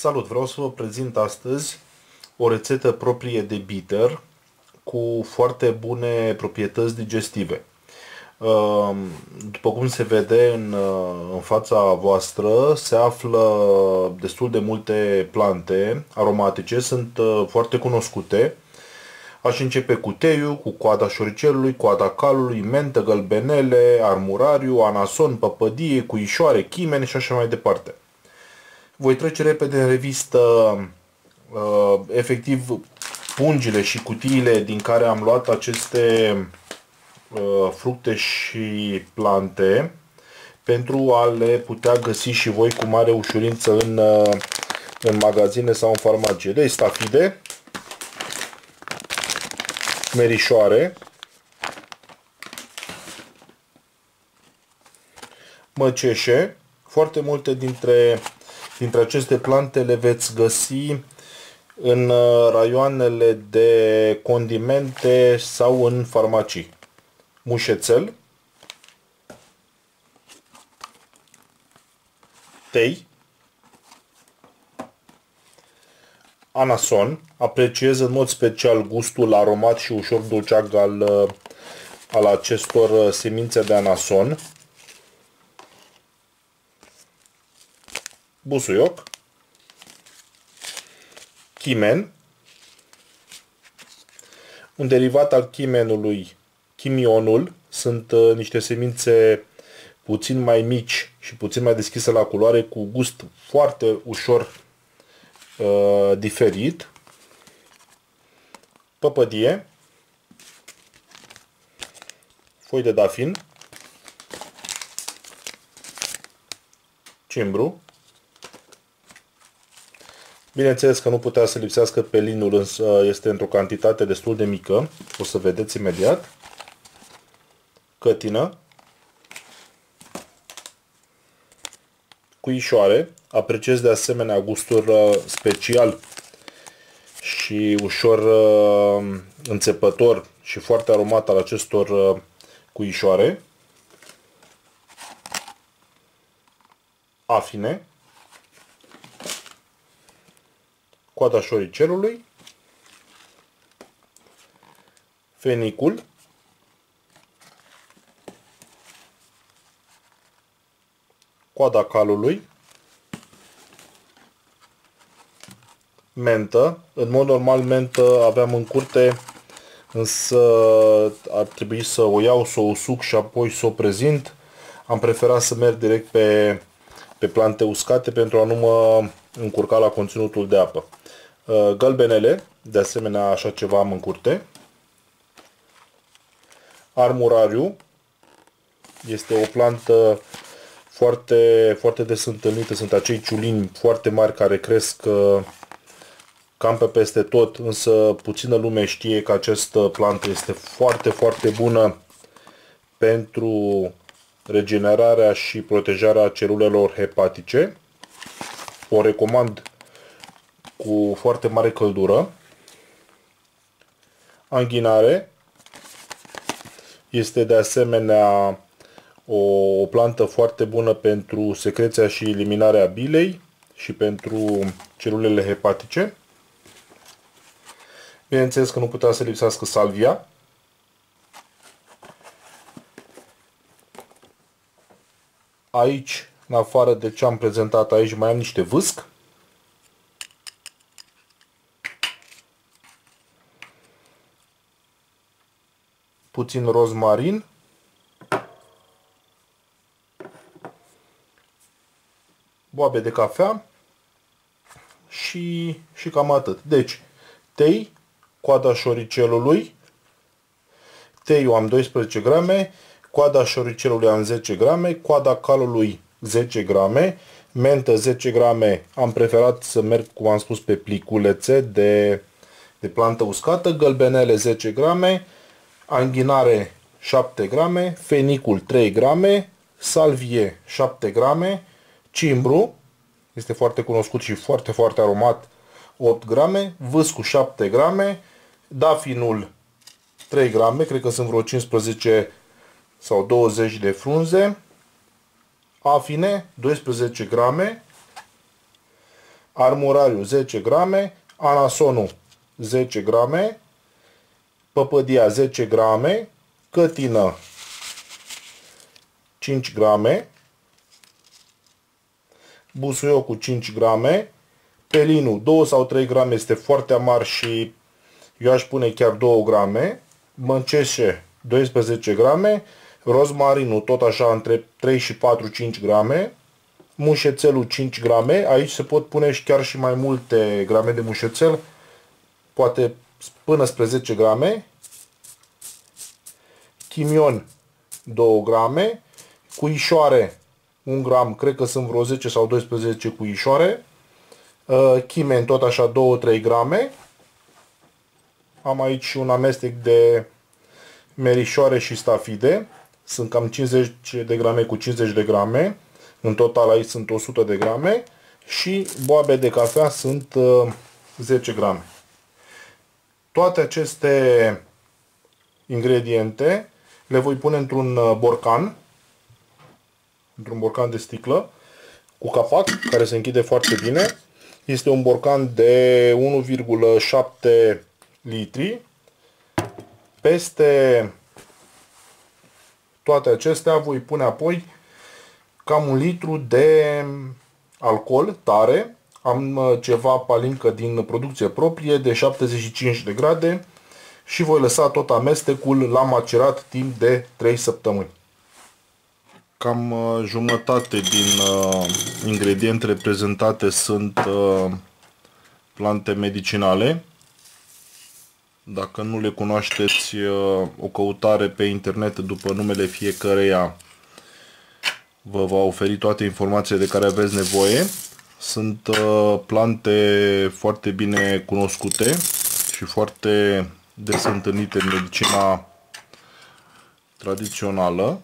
Salut! Vreau să vă prezint astăzi o rețetă proprie de bitter cu foarte bune proprietăți digestive. Ehm, după cum se vede în, în fața voastră, se află destul de multe plante aromatice, sunt uh, foarte cunoscute. Aș începe cu teiul, cu coada șoricelului, coada calului, mentă, gălbenele, armurariu, anason, păpădie, cuișoare, chimene și așa mai departe. Voi trece repede în revistă uh, efectiv pungile și cutiile din care am luat aceste uh, fructe și plante pentru a le putea găsi și voi cu mare ușurință în, uh, în magazine sau în farmacie. Deci stafide, merișoare, măceșe, foarte multe dintre dintre aceste plante le veți găsi în uh, raioanele de condimente sau în farmacii. Mușețel, tei, anason, apreciez în mod special gustul aromat și ușor dulceag al, uh, al acestor uh, semințe de anason. Busuioc, chimen, un derivat al chimenului, chimionul, sunt uh, niște semințe puțin mai mici și puțin mai deschise la culoare, cu gust foarte ușor uh, diferit. Păpădie, foi de dafin, cimbru, Bineînțeles că nu putea să lipsească pelinul, însă este într-o cantitate destul de mică. O să vedeți imediat. Cătină. Cuișoare. Apreciez de asemenea gustul uh, special și ușor uh, înțepător și foarte aromat al acestor uh, cuișoare. Afine. Coada șoricelului, fenicul, coada calului, mentă. În mod normal mentă aveam în curte, însă ar trebui să o iau, să o suc și apoi să o prezint. Am preferat să merg direct pe, pe plante uscate pentru a nu mă încurca la conținutul de apă. Uh, galbenele, de asemenea așa ceva am în curte. Armurariu este o plantă foarte, foarte des întâlnită. Sunt acei ciulini foarte mari care cresc uh, cam pe peste tot, însă puțină lume știe că această plantă este foarte, foarte bună pentru regenerarea și protejarea celulelor hepatice. O recomand cu foarte mare căldură. Anghinare este de asemenea o, o plantă foarte bună pentru secreția și eliminarea bilei și pentru celulele hepatice. Bineînțeles că nu putea să lipsească salvia. Aici, în afară de ce am prezentat aici, mai am niște vâsc. Puțin rozmarin, boabe de cafea. Și, și cam atât. Deci, tei, coada șoricelului, teiul am 12 grame, coada șoricelului am 10 grame, coada calului 10 grame, mentă 10 grame, am preferat să merg, cum am spus, pe pliculețe de, de plantă uscată, gălbenele 10 grame, anghinare 7 grame, fenicul 3 grame, salvie 7 grame, cimbru, este foarte cunoscut și foarte, foarte aromat, 8 grame, vâscul 7 grame, dafinul 3 grame, cred că sunt vreo 15 sau 20 de frunze, afine 12 grame, armurariu 10 grame, anasonul 10 grame, păpădia 10 grame, cătină 5 grame, busuiocul 5 grame, pelinul 2 sau 3 grame este foarte amar și eu aș pune chiar 2 grame, mânceșe 12 grame, rozmarinul tot așa între 3 și 4-5 grame, mușețelul 5 grame, aici se pot pune și chiar și mai multe grame de mușețel, poate până spre 10 grame, chimion 2 grame, cuișoare 1 gram, cred că sunt vreo 10 sau 12 cuișoare, uh, chimen tot așa 2-3 grame, am aici și un amestec de merișoare și stafide, sunt cam 50 de grame cu 50 de grame, în total aici sunt 100 de grame. Și boabe de cafea sunt 10 uh, grame. Toate aceste ingrediente le voi pune într-un uh, borcan, într-un borcan de sticlă, cu capac, care se închide foarte bine. Este un borcan de 1,7 litri. Peste toate acestea voi pune apoi cam un litru de alcool tare. Am uh, ceva palincă din producție proprie de 75 de grade și voi lăsa tot amestecul la macerat timp de 3 săptămâni. Cam uh, jumătate din uh, ingredientele prezentate sunt uh, plante medicinale. Dacă nu le cunoașteți, uh, o căutare pe internet după numele fiecăreia vă va oferi toate informațiile de care aveți nevoie. Sunt uh, plante foarte bine cunoscute și foarte des întâlnite în medicina tradițională.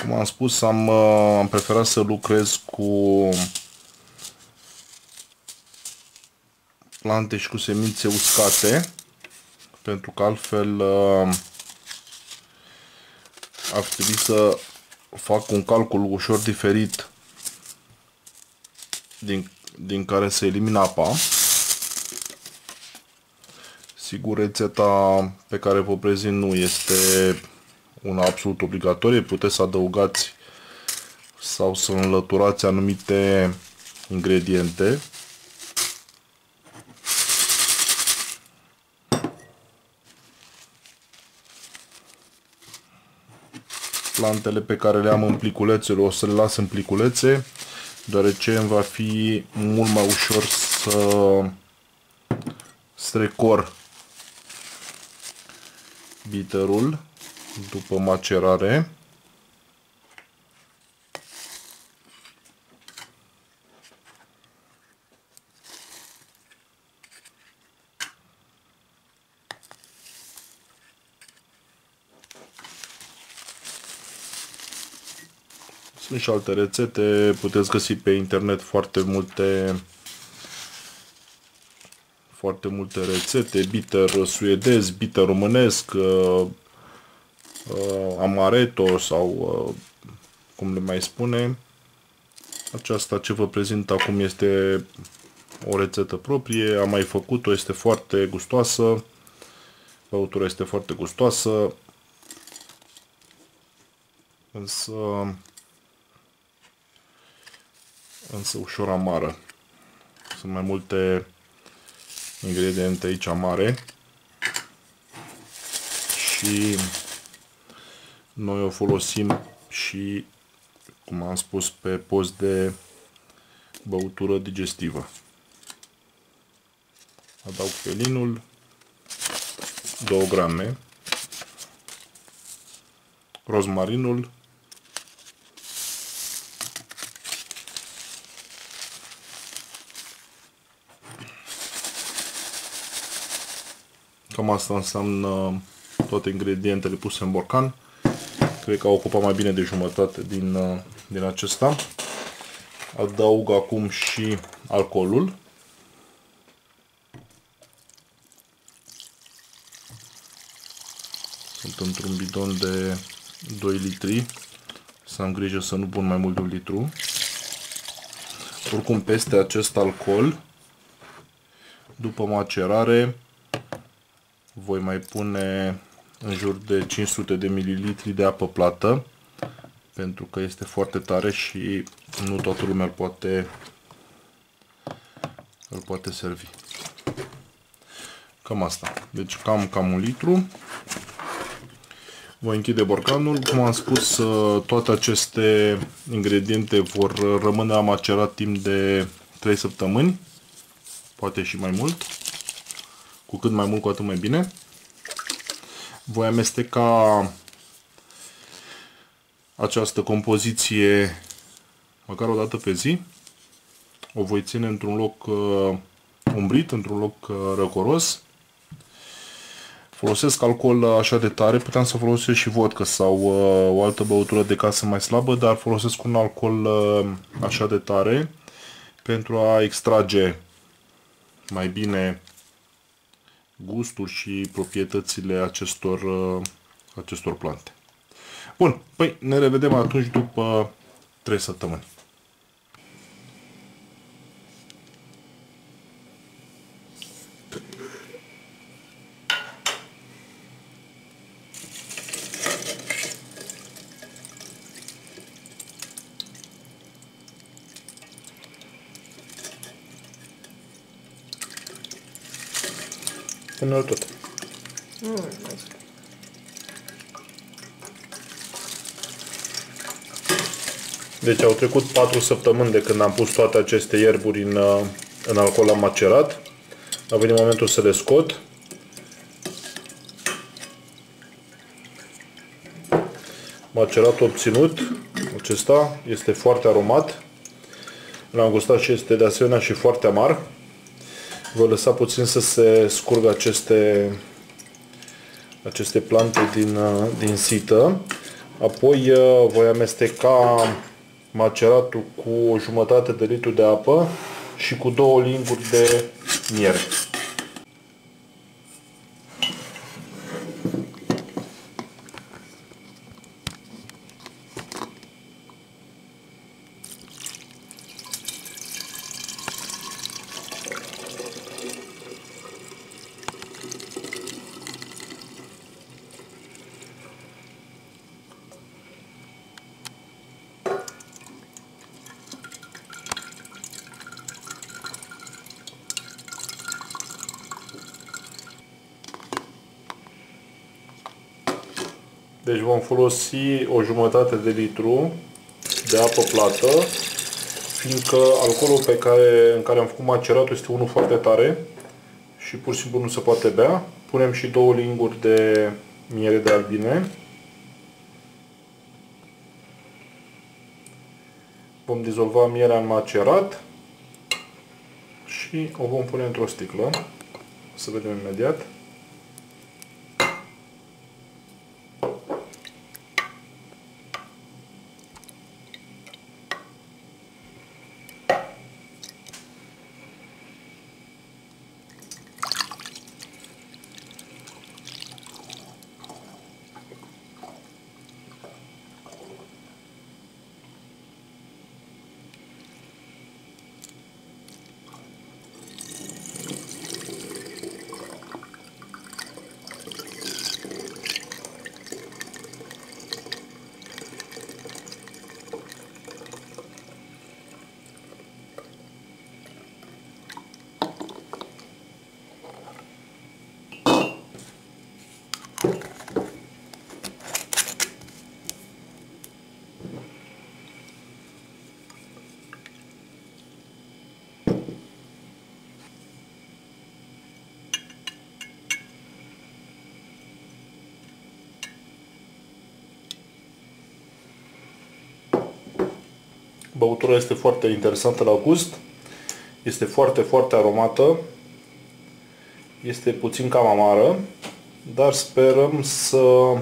Cum am spus, am, uh, am preferat să lucrez cu plante și cu semințe uscate, pentru că altfel uh, ar trebui să fac un calcul ușor diferit din, din care se elimină apa. Sigur, rețeta pe care vă prezint nu este una absolut obligatorie. Puteți să adăugați sau să înlăturați anumite ingrediente. Plantele pe care le am în pliculețe o să le las în pliculețe deoarece îmi va fi mult mai ușor să strecor bitterul după macerare. Sunt și alte rețete, puteți găsi pe internet foarte multe foarte multe rețete, bitter suedez, bitter românesc, uh, uh, amaretto sau uh, cum le mai spune. Aceasta ce vă prezint acum este o rețetă proprie, am mai făcut-o, este foarte gustoasă, băutura este foarte gustoasă, însă însă ușor amară. Sunt mai multe ingrediente aici amare și noi o folosim și, cum am spus, pe post de băutură digestivă. Adaug felinul, 2 grame, rozmarinul, Cam asta înseamnă toate ingredientele puse în borcan. Cred că au ocupat mai bine de jumătate din, uh, din acesta. Adaug acum și alcoolul. Sunt într-un bidon de 2 litri. să am grijă să nu pun mai mult de un litru. Oricum peste acest alcool, după macerare, voi mai pune în jur de 500 de mililitri de apă plată pentru că este foarte tare și nu toată lumea îl poate îl poate servi. Cam asta. Deci cam, cam un litru. Voi închide borcanul. Cum am spus, uh, toate aceste ingrediente vor rămâne macerat timp de 3 săptămâni. Poate și mai mult. Cu cât mai mult, cu atât mai bine. Voi amesteca această compoziție măcar o dată pe zi. O voi ține într-un loc uh, umbrit, într-un loc uh, răcoros. Folosesc alcool așa de tare, puteam să folosesc și vodka sau uh, o altă băutură de casă mai slabă, dar folosesc un alcool uh, așa de tare pentru a extrage mai bine gustul și proprietățile acestor, uh, acestor plante. Bun, păi ne revedem atunci după 3 săptămâni. Până tot. Mm, Deci au trecut 4 săptămâni de când am pus toate aceste ierburi în, uh, în alcool macerat. A venit momentul să le scot. Maceratul obținut, acesta, este foarte aromat. L-am gustat și este de asemenea și foarte amar. Voi lăsa puțin să se scurgă aceste, aceste plante din, uh, din sită. Apoi uh, voi amesteca maceratul cu o jumătate de litru de apă și cu două linguri de miere. Deci vom folosi o jumătate de litru de apă plată, fiindcă alcoolul pe care, în care am făcut maceratul este unul foarte tare și pur și simplu nu se poate bea. Punem și două linguri de miere de albine. Vom dizolva mierea în macerat și o vom pune într-o sticlă. Să vedem imediat. Băutura este foarte interesantă la gust. Este foarte, foarte aromată. Este puțin cam amară, dar sperăm să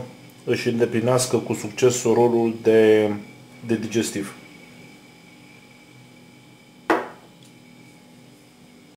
își îndeplinească cu succes rolul de, de digestiv.